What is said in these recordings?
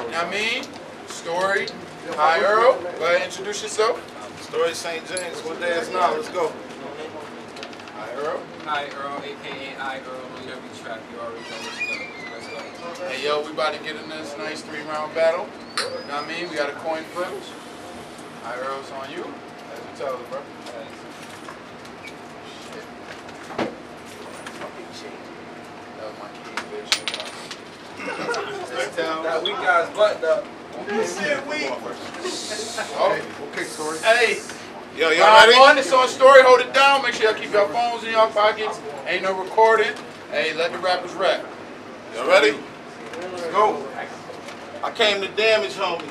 I mean? Story. Hi, Earl. Go ahead, introduce yourself. Stori St. James. What day is now? Let's go. Hi, Earl. Hi, Earl, aka I Earl. On every track, you already know what's up. Let's go. Hey, yo, we about to get in this nice three-round battle. You know what I mean? We got a coin flip. Hi, Earl's on you. As you tell us, bro. That was my key, bitch. That weak guy's buttoned up. Oh, Okay, sorry. hey, Yo, y'all Y'all ready? on this on story, hold it down. Make sure y'all keep your phones in y'all pockets. Ain't no recording. Hey, let the rappers rap. Y'all ready? Let's go. I came to damage, homie.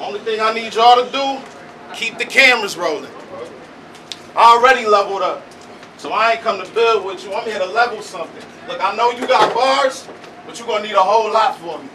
Only thing I need y'all to do, keep the cameras rolling. I already leveled up. So I ain't come to build with you. I'm here to level something. Look, I know you got bars, but you're gonna need a whole lot for me.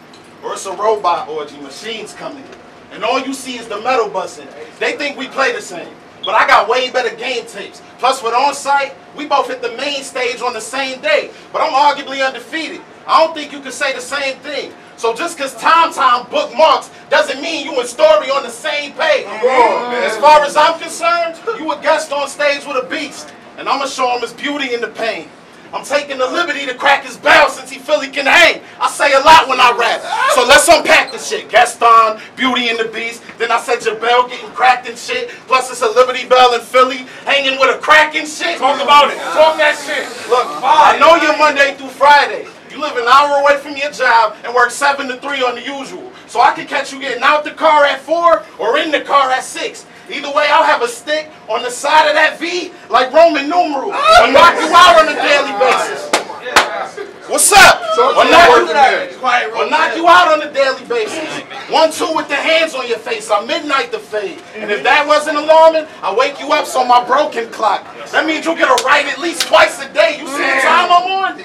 Or it's a robot orgy, machines coming. And all you see is the metal busting. They think we play the same. But I got way better game tapes. Plus with on site, we both hit the main stage on the same day. But I'm arguably undefeated. I don't think you can say the same thing. So just cause Tom Tom bookmarks doesn't mean you and Story on the same page. As far as I'm concerned, you a guest on stage with a beast. And I'ma show him his beauty in the pain. I'm taking the liberty to crack his bell since he feel he can hang. I say a lot when I rap. So let's unpack the shit. Gaston, Beauty and the Beast. Then I said your bell getting cracked and shit. Plus it's a Liberty Bell in Philly hanging with a crack and shit. Talk about it. Talk that shit. Look, I know you're Monday through Friday. You live an hour away from your job and work 7 to 3 on the usual. So I can catch you getting out the car at 4 or in the car at 6. Either way, I'll have a stick on the side of that V like Roman numeral. I'll knock you out on a daily basis. What's up? Or knock, you, or knock you out on a daily basis. One, two with the hands on your face. I midnight the fade. And if that wasn't alarming, I wake you up so my broken clock. That means you get a right at least twice a day. You see the time I'm on?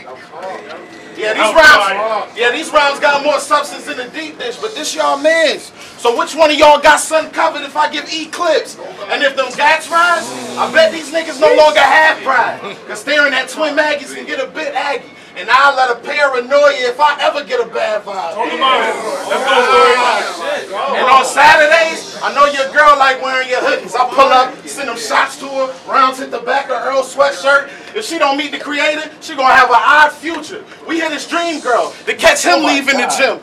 Yeah, these rounds. Yeah, these rounds got more substance in the deep dish, but this y'all man's. So which one of y'all got sun covered if I give Eclipse? And if them gats rise, I bet these niggas no longer have pride. Cause staring at twin Maggies can get a bit aggy. And I'll let a paranoia if I ever get a bad vibe. And on Saturdays, I know your girl like wearing your hoodies. I pull up, send them shots to her, rounds hit the back of Earl's sweatshirt. If she don't meet the creator, she gonna have an odd future. We hit his dream girl to catch him oh leaving the gym.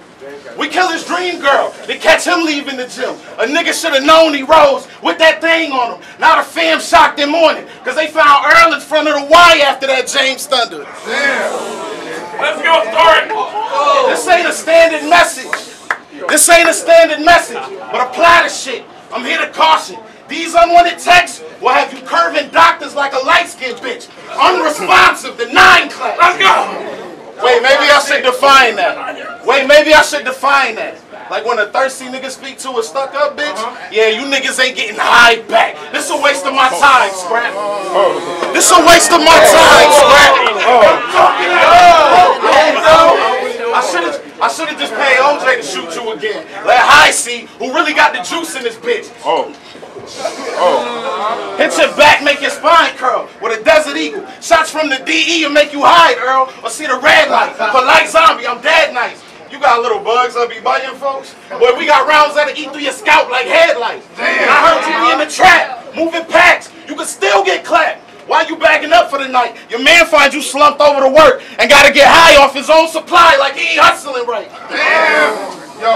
We kill his dream girl to catch him leaving the gym. A nigga should have known he rose with that thing on him. Now the fam shocked in morning because they found Earl in front of the Y after that James Thunder. Let's go, Story. This ain't a standard message. This ain't a standard message, but apply the shit. I'm here to caution. These unwanted texts will have you curving doctors like a light-skinned bitch. Unresponsive, the nine class. Let's go. Wait, maybe I should define that. Wait, maybe I should define that. Like when a thirsty nigga speak to a stuck-up bitch, uh-huh. yeah, you niggas ain't getting high back. This a waste of my oh. time, Scrap. Oh. This a waste of my oh. time, Scrap. I should have I should have just paid OJ to shoot you again. Let High see who really got the juice in this bitch. Oh. Oh. Hit your back, make your spine curl with a desert eagle. Shots from the DE will make you hide, Earl, or see the red light. Polite zombie, I'm dead nice. You got little bugs that be biting folks? Boy, we got rounds that'll eat through your scalp like headlights. And I heard you be in the trap, moving packs. You can still get clapped. Why you bagging up for the night? Your man finds you slumped over to work and gotta get high off his own supply like he ain't hustling right. Hey,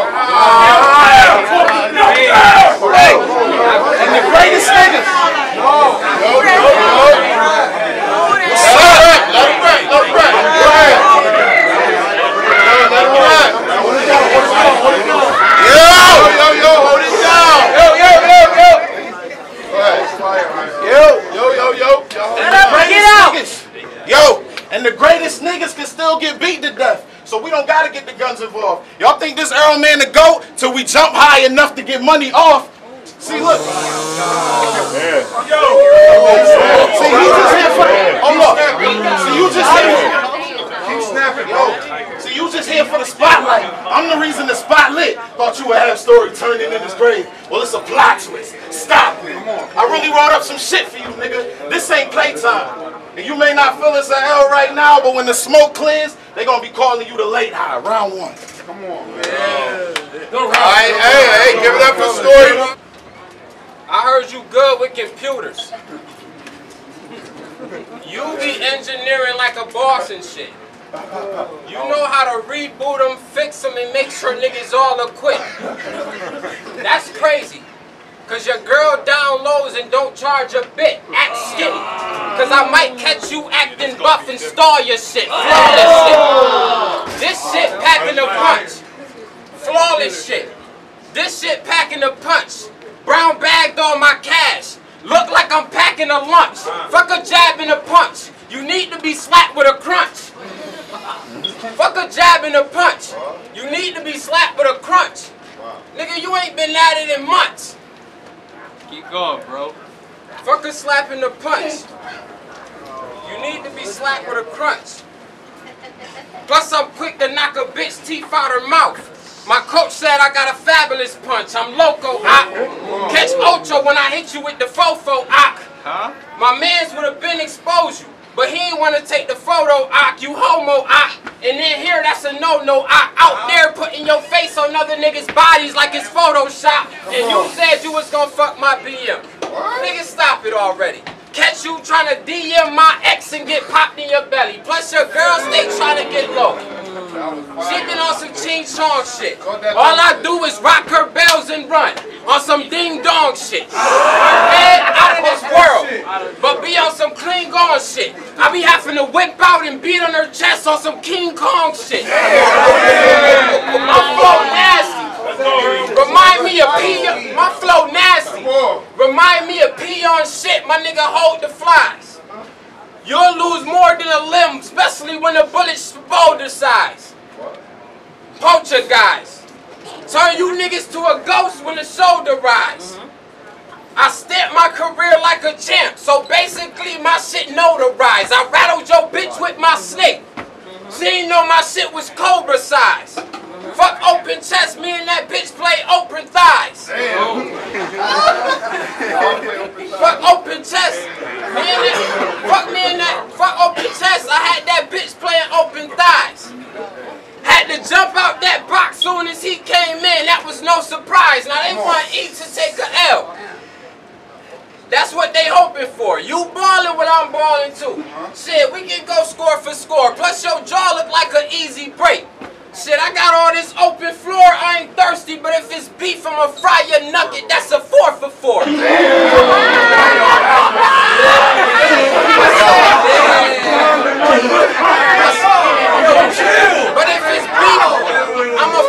and the greatest niggas. What's up? Let him rap. Let him rap. Go ahead. Let him rap. Yo! Yo, yo, hold it down. Yo, yo, yo, yo! Go ahead. Yo! Yo, yo, yo. Yo, Greatest niggas. Yo, and the greatest niggas can still get beat to death. So we don't gotta get the guns involved. Y'all think this Earl man the GOAT till we jump high enough to get money off? See, look. Oh, see, you just here for. Hold up. See, you just here. Keep snapping, Yo, see, you just here for the spotlight. I'm the reason the spot lit. Thought you would have story turned into this grave. Well, it's a plot twist. Stop. Me. I really wrote up some shit for you, nigga. This ain't playtime. And you may not feel it's a L right now, but when the smoke clears, they gonna be calling you the late high, round one. Come on, man. All right, hey, hey, give it up for Story. I heard you good with computers. You be engineering like a boss and shit. You know how to reboot them, fix them, and make sure niggas all equipped. That's crazy. Cause your girl downloads and don't charge a bit. Act skinny. Cause I might catch you acting buff and stall your shit. Flawless shit. This shit packing a punch. Flawless shit. This shit packing a punch. Brown bagged on my cash. Look like I'm packing a lunch. Fuck a jab and a punch. You need to be slapped with a crunch. Fuck a jab and a punch. You need to be slapped with a crunch. Nigga, you ain't been at it in months. Keep going, bro. Fuck a slap and a punch. You need to be slapped with a crunch. Plus, I'm quick to knock a bitch teeth out her mouth. My coach said I got a fabulous punch. I'm loco. Catch Ocho when I hit you with the fofo. Huh? My mans would have been exposed you, but he ain't want to take the photo, Ock. You homo, Ock. And then here, that's a no-no, Ock. Out there putting your face on other niggas' bodies like it's Photoshop. And you said you was gonna fuck my BM. Nigga, stop it already. Catch you trying to DM my ex and get popped in your belly. Plus your girl stay trying to get low. She been on some Ching Chong shit. All I do is rock her bells and run on some ding dong shit. Head out of this world, but be on some clean gone shit. I be having to whip out and beat on her chest on some King Kong shit. My flow nasty. Remind me of P. My flow nasty. Remind me of P on shit. My nigga hold the flies. You'll lose more than a limb, especially when the bullet's boulder size. Poacher guys. Turn you niggas to a ghost when the shoulder rise. Mm-hmm. I stamp my career like a champ, so basically my shit notarized. I rattled your bitch with my snake. Mm-hmm. She ain't know my shit was cobra size. Mm-hmm. Fuck open chest, me and that bitch play open thighs. Fuck open chest. Me and that, fuck me and that, fuck open chest. I had that bitch playing open thighs. Had to jump out that box soon as he came in. That was no surprise. Now they want each to take a L. That's what they hoping for. You balling what I'm balling too. Shit, we can go score for score. Plus your jaw look like an easy break. Shit, I got all this open floor. I ain't thirsty, but if it's beef, I'ma fry your nugget. That's a four for four. But if it's beef,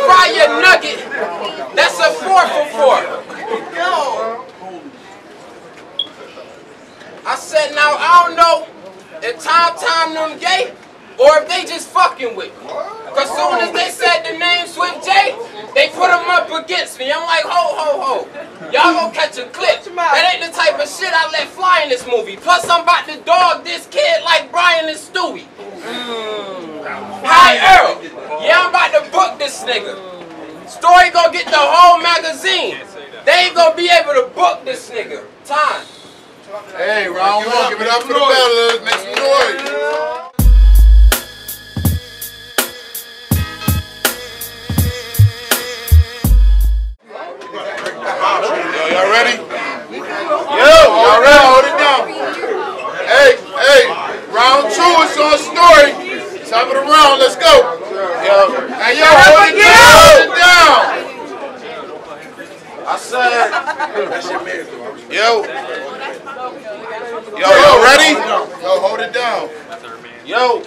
Your nugget. That's a four for four. I said, now I don't know if Tom Tom them gay or if they just fucking with me. Cause soon as they said the name Swift J, they put him up against me. I'm like, ho, ho, ho. Y'all gonna catch a clip. That ain't the type of shit I let fly in this movie. Plus, I'm about to dog this kid like Brian and Stewie. Mm. Hi, Earl. Yeah, I'm about to book this nigga. Story gonna get the whole magazine. They ain't gonna be able to book this nigga. Time. Hey, round one, give it up for the battle. Make some noise. Yo, y'all ready? Yo, y'all ready? Hold it down. Hey, hey, round two is on story. Top of the round, let's go. Yo, hey, yo, hold it down, down. I said, Yo. Yo, yo, ready? Yo, hold it down. yo,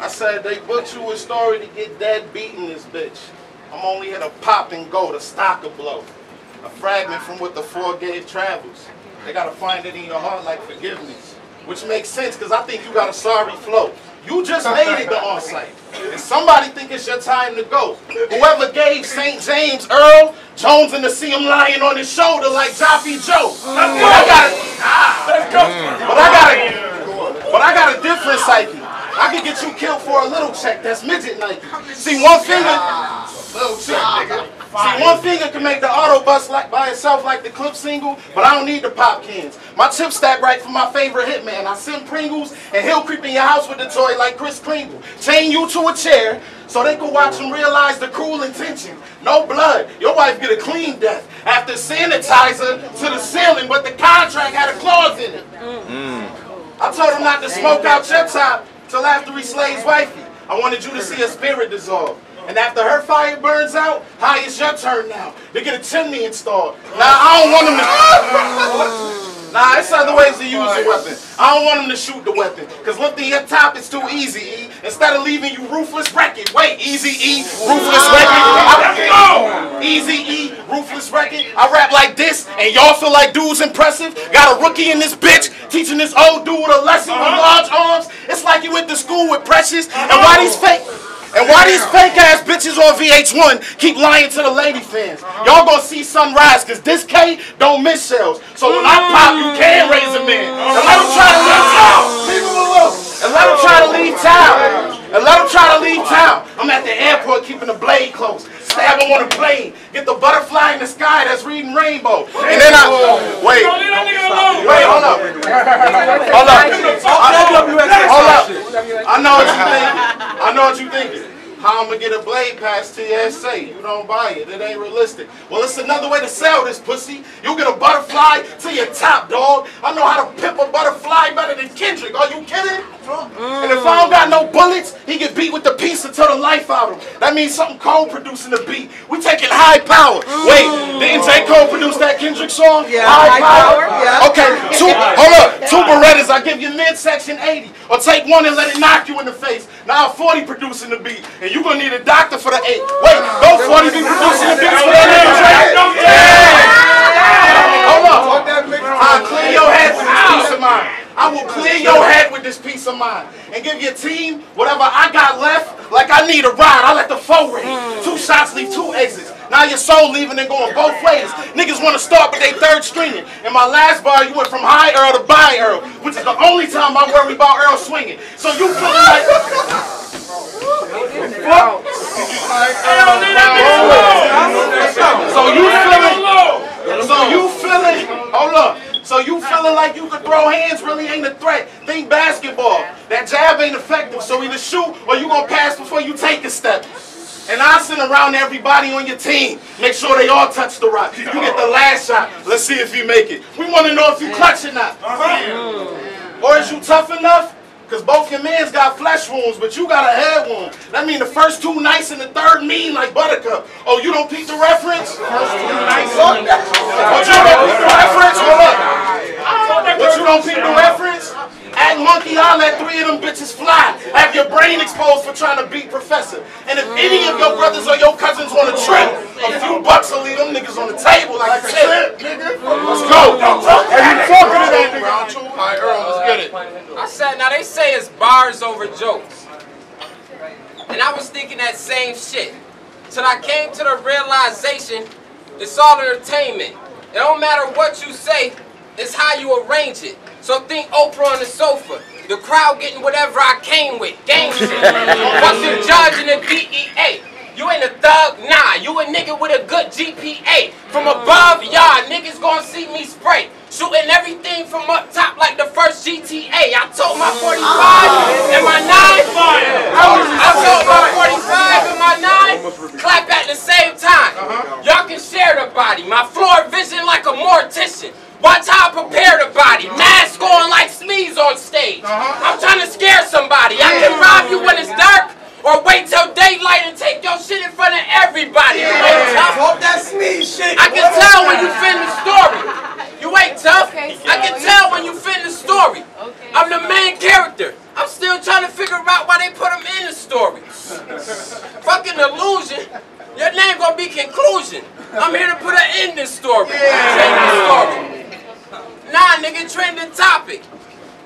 I said they booked you a story to get dead beating this bitch. I'm only here to pop and go, to stock a blow. A fragment from what the four gave travels. They gotta find it in your heart like forgiveness. Which makes sense, cause I think you got a sorry flow. You just made it to on-site. And somebody think it's your time to go. Whoever gave St. James Earl Jones and to see him lying on his shoulder like Joffy Joe. But I got ah. But I got a, but I got a different psyche. I can get you killed for a little check. That's midget Nike. See one finger, ah. little check, nigga. See, one finger can make the auto bust like by itself like the clip single, but I don't need the pop cans. My chip stack right for my favorite hitman. I send Pringles, and he'll creep in your house with the toy like Kris Kringle. Chain you to a chair so they can watch and realize the cruel intention. No blood. Your wife get a clean death after sanitizer to the ceiling, but the contract had a clause in it. Mm. I told him not to smoke out your top till after he slays wifey. I wanted you to see a spirit dissolve. And after her fire burns out, how it's your turn now to get a chimney installed. Now I don't want them to. Nah, there's other ways to use the weapon. I don't want them to shoot the weapon. Cause lifting your top is too easy, E. Instead of leaving you ruthless wreckage. Wait, easy E, ruthless wreckage. I, ah. easy E, ruthless wreckage. I rap like this, and y'all feel like dude's impressive. Got a rookie in this bitch teaching this old dude a lesson with uh-huh. large arms. It's like you went to school with Precious. And why these uh-huh. fake? And why these fake ass bitches on VH1 keep lying to the lady fans? Y'all gonna see sunrise cause this K don't miss shells. So when I pop, you can raise a man. And let him try to leave town. Leave him alone. And let him try to leave town. And let him try to leave town. I'm at the airport keeping the blade close. Stab him on a plane. Get the butterfly in the sky that's reading rainbow. And then I wait. Wait, hold up. Hold up. Hold up. I know what you think. I know what you thinking. How I'm gonna get a blade pass to your SA? You don't buy it. It ain't realistic. Well, it's another way to sell this pussy. You get a butterfly to your top, dog. I know how to pimp a butterfly better than Kendrick. Are you kidding? And if I don't got no bullets, he get beat with the piece until the life out of him. That means something cold producing the beat. We taking high power. Wait, didn't J. Cole produce that Kendrick song? Yeah, High Power, yeah. Okay, two, hold up, two Berettas, I give you midsection 80. Or take one and let it knock you in the face. Now 40 producing the beat. And you gonna need a doctor for the eight. Wait, go 40 be producing the beats for that nigga Drake. Hold up. I'll clear your head with this piece of mind. I will clear your head with this piece of mind. And give your team whatever I got left, like I need a ride. I let the foe ring. Two shots leave two exits. Now your soul leaving and going both ways. Niggas want to start, but they third stringing. In my last bar, you went from high Earl to by Earl, which is the only time I worry about Earl swinging. So you feeling like... What? So you feeling... So you feeling... Hold up. So you feeling like you could throw hands really ain't a threat. Think basketball. That jab ain't effective. So either shoot or you gonna pass before you take a step. And I send around everybody on your team. Make sure they all touch the rock. You get the last shot. Let's see if you make it. We want to know if you clutch or not. Or is you tough enough? Because both your men's got flesh wounds, but you got a head wound. That mean the first two nice and the third mean like Buttercup. Oh, you don't peep the reference? First two nice. But you don't peep the reference? Hold up. But you don't peep the monkey, I'll let three of them bitches fly. Have your brain exposed for trying to beat Professor. And if any of your brothers or your cousins want to trip, a few bucks will leave them niggas on the table like a chip. Nigga. Let's go. Are you talking to that nigga? Round two. All right, Earl, let's get it. I said, now they say it's bars over jokes. And I was thinking that same shit. Till I came to the realization it's all entertainment. It don't matter what you say, it's how you arrange it. So think Oprah on the sofa. The crowd getting whatever I came with. Gang shit. What's the judge in the DEA? You ain't a thug? Nah, you a nigga with a good GPA. From above, y'all niggas gonna see me spray. Shooting everything from up top like the first GTA. I told my 45 and my 9. I told my 45 and my 9. Clap at the same time. Y'all can share the body. My floor vision like a mortician. Watch how I prepare the body. Mask on like Smeeze on stage. I'm trying to scare somebody. I can rob you when it's dark. Or wait till daylight and take your shit in front of everybody. You ain't tough. Talk that sneeze shit. I can tell when you fin the story. You ain't tough. I can tell when you fin the story. I'm the main character. I'm still trying to figure out why they put him in the story. Fucking illusion. Your name gonna be conclusion. I'm here to put an end to story. End the story. Nah, nigga,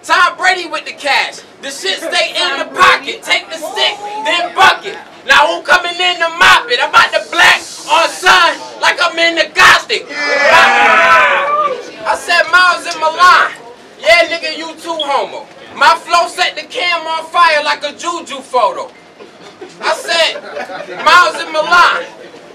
Tom Brady with the cash. The shit stay in the pocket. Take the stick, then bucket. Now who coming in to mop it? I'm about to black on sun like I'm in the Gothic. Yeah. I said Miles in Milan. Yeah, nigga, you too homo. My flow set the cam on fire like a juju photo. I said Miles in Milan.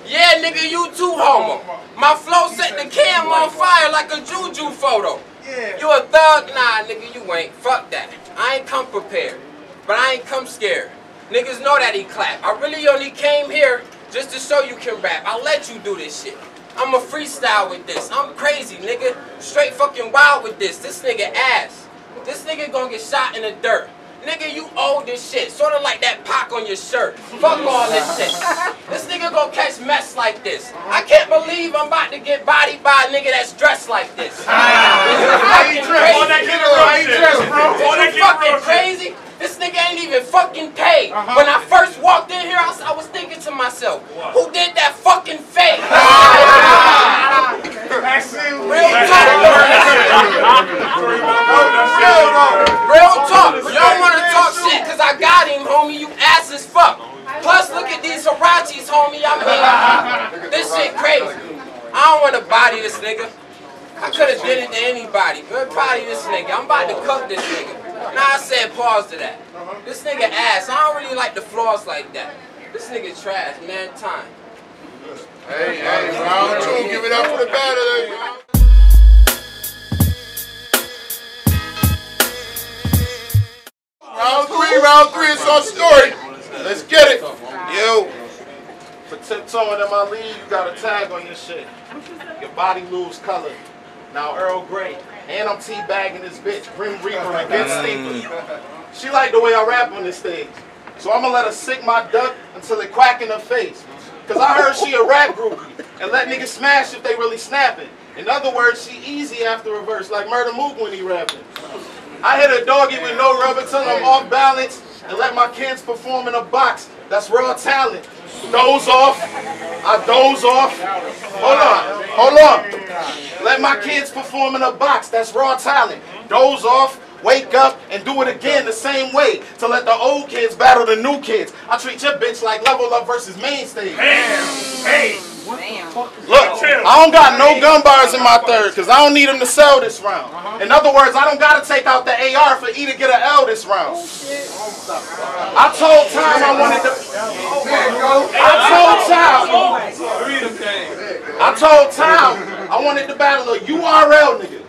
Yeah, nigga, you too homo. My flow set the cam on fire like a juju photo. You a thug? Nah, nigga, you ain't. Fuck that. I ain't come prepared, but I ain't come scared. Niggas know that he clap. I really only came here just to show you can rap. I'll let you do this shit. I'm a freestyle with this. I'm crazy, nigga. Straight fucking wild with this. This nigga ass. This nigga gonna get shot in the dirt. Nigga, you old as shit. Sorta like that pock on your shirt. Fuck all this shit. This nigga gonna catch mess like this. I can't believe I'm about to get bodied by a nigga that's dressed like this. Ah. How you dressed? On that kid How you dressed, bro? On that Is you fucking crazy? This nigga ain't even fucking paid. Uh-huh. When I first walked in here, I was, I was thinking to myself, who did that fucking fake? Ah. Real talk. Real talk. Don't want to talk shit because I got him, homie. You ass as fuck. Plus, look at these Huaraches, homie. I mean, this shit crazy. I don't want to body this nigga. I could have did it to anybody, but body this nigga. I'm about to cook this nigga. Nah, I said pause to that. This nigga ass. I don't really like the flaws like that. This nigga trash, man. Time. Hey, hey, round two, give it up for the battle. Round three, round three, it's our story. Let's get it. Yo, for tiptoeing in my league, you got a tag on your shit. Your body lose color. Now Earl Grey. And I'm teabagging this bitch, Grim Reaper against mm. Steeper. She like the way I rap on this stage. So I'm gonna let her sick my duck until it quack in her face. Cause I heard she a rap groupie and let niggas smash if they really snapping. In other words, she easy after a verse, like Murda Mook when he rapping. I hit a doggy with no rubber till I'm off balance and let my kids perform in a box. That's raw talent. Doze off. I doze off. Hold on. Hold on. Let my kids perform in a box. That's raw talent. Doze off. Wake up and do it again the same way to let the old kids battle the new kids. I treat your bitch like level up versus mainstay. Hey, look, I don't got no gun bars in my third because I don't need them to sell this round. In other words, I don't got to take out the AR for E to get an L this round. I told time I wanted to. I told time. I told time I wanted to battle a URL nigga.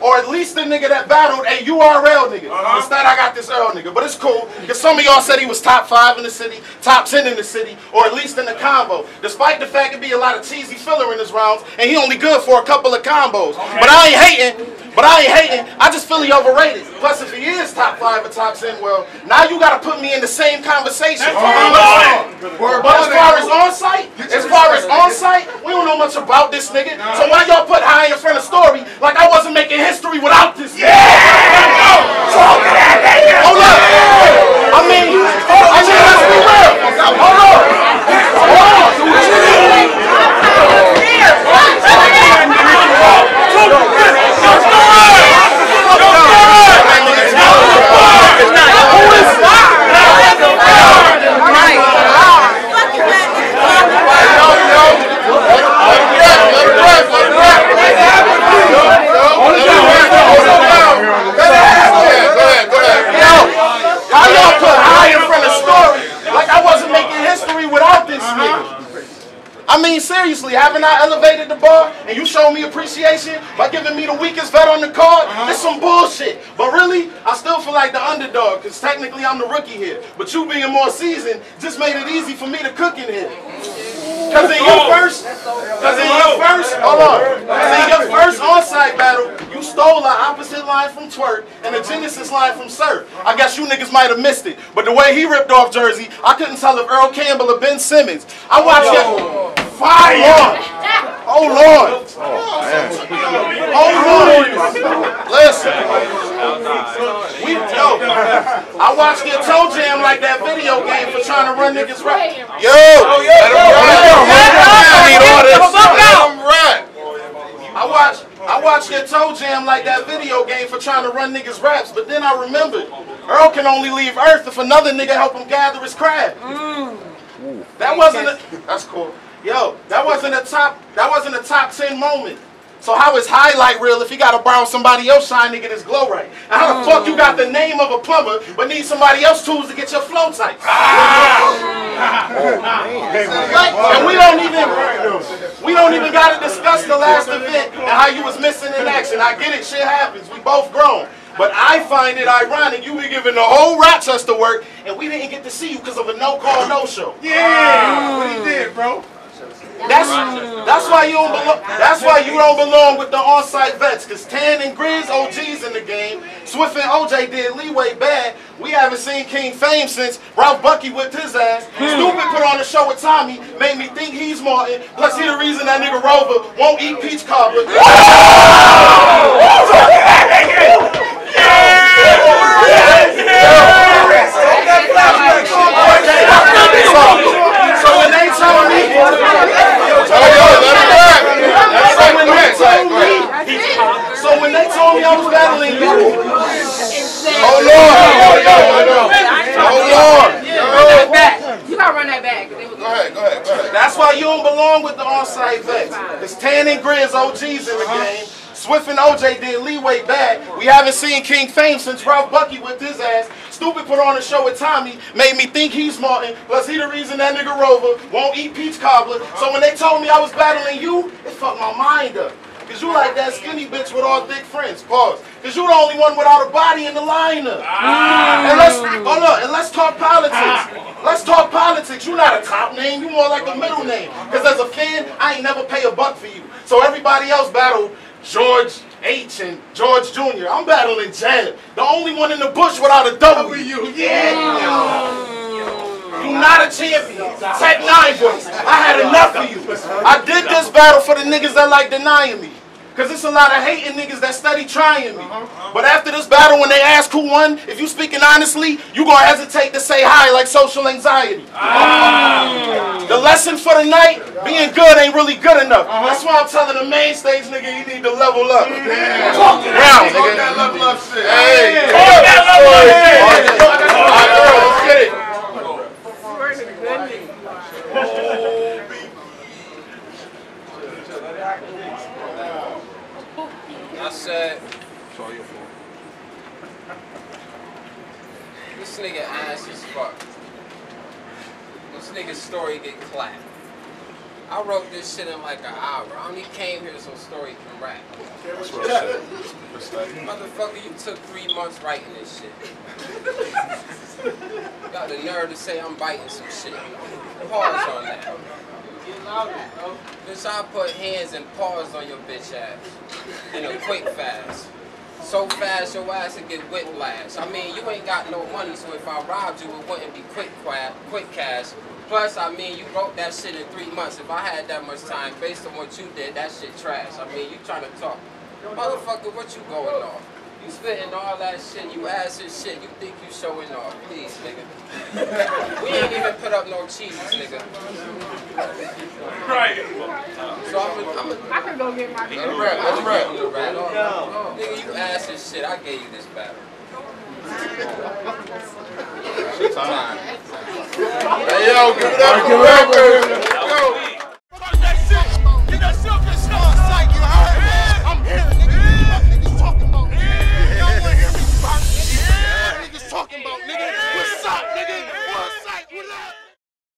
Or at least the nigga that battled a URL nigga. Uh-huh. Instead, I got this Earl nigga. But it's cool, because some of y'all said he was top five in the city, top ten in the city, or at least in the combo. Despite the fact it be a lot of cheesy filler in his rounds, and he only good for a couple of combos. But I ain't hating. But I ain't hating. I just feel he overrated. Plus, if he is top five or top ten, well, now you got to put me in the same conversation. But as far as on site, as far as on site, we don't know much about this nigga. So why y'all put high in front of story like I wasn't making history without this? Yeah. Hold up. I mean, I mean, let's be real. Hold on. Hold on. How y'all put high in front of story like I wasn't making history without this nigga? I mean, seriously, haven't I elevated the bar showed me appreciation by giving me the weakest vet on the card? Uh-huh. It's some bullshit. But really, I still feel like the underdog because technically I'm the rookie here. But you being more seasoned just made it easy for me to cook in here. Cause in your first, cause in your first, hold on, cause in your first on-site battle, you stole the opposite line from Twork and the Genesis line from Surf. I guess you niggas might have missed it, but the way he ripped off Jersey, I couldn't tell if Earl Campbell or Ben Simmons. I watched it. Fire! Oh Lord! Oh Lord! Oh, Listen, we yo, I watched your toe jam like that video game for trying to run niggas right. Yo, let him rap. I need all this. Let him rap. I watched I watched your toe jam like that video game for trying to run niggas raps, but then I remembered Earl can only leave Earth if another nigga help him gather his crab. Mm. That wasn't a, that's cool. Yo, that wasn't a top that wasn't a top 10 moment. So how is highlight real if he gotta borrow somebody else shine to get his glow right? And how the fuck you got the mm. name of a plumber but need somebody else tools to get your flow tight? Ah. Oh, Yo, And we don't even we don't even gotta discuss the last event and how you was missing in action. I get it, shit happens. We both grown. But I find it ironic you be giving the whole Rochester work and we didn't get to see you because of a no call, no show. Yeah, what he did, bro. That's that's why you don't belong. That's why you don't belong with the on-site vets. Cause Tan and Grizz OGs in the game. Swift and OJ did leeway bad. We haven't seen King Fame since Ralph Bucky whipped his ass. Stupid put on a show with Tommy. Made me think he's Martin. Plus he the reason that nigga Rover won't eat peach cobbler. So when they told me, Oh, yo, let him rap. Let so him when rap. they Go ahead, told go me, ahead. so when they told me I was battling you, Hold on, hold on, hold on. Hold on. Run that back. You gotta run that back. 'cause they was- Go ahead, go ahead, go ahead. That's why you don't belong with the on-site vets. It's Tan and Grizz OGs in the game. Swift and OJ did leeway bad. We haven't seen King Fame since Ralph Bucky whipped his ass. Stupid put on a show with Tommy, made me think he's Martin. Plus he the reason that nigga Rover won't eat peach cobbler. So when they told me I was battling you, it fucked my mind up. Cause you like that skinny bitch with all thick friends. Pause. Cause you the only one without a body in the lineup. Ah. And let's hold on, and let's talk politics. Let's talk politics. You not a top name, You're more like a middle name. Cause as a fan, I ain't never pay a buck for you. So everybody else battled George H and George Jr. I'm battling Jab. The only one in the bush without a W. Yeah. Mm. You're not a champion. Tech Nine voice. I had enough of you. I did this battle for the niggas that like denying me. Cause it's a lot of hating niggas that study trying me. But after this battle, when they ask who won, if you speaking honestly, you gonna hesitate to say hi like social anxiety. The lesson for the night, being good ain't really good enough. That's why I'm telling the main stage nigga you need to level up. Round, Talk nigga. that level up shit. Hey, Talk that level up shit. All right, girl, let's get it. I said, this nigga ass is fuck. This nigga's story get clapped. I wrote this shit in like an hour. I only came here so story can rap. Motherfucker, you took three months writing this shit. Got the nerve to say I'm biting some shit. Pause on that. Bitch, I put hands and paws on your bitch ass in a quick fast. So fast your ass would get whiplash. I mean, you ain't got no money, so if I robbed you, it wouldn't be quick quick cash. Plus, I mean, you wrote that shit in three months. If I had that much time, based on what you did, that shit trash. I mean, you trying to talk. Motherfucker, what you going off? You spitting all that shit, you acid shit, you think you showing off. Please, nigga. we ain't even put up no cheese, nigga. Right. So I'm a, I'm a, I can go get my Let's rap, let's rap. No. Nigga, you ass as shit. I gave you this battle. Time. Hey, yo, give it up for the rappers.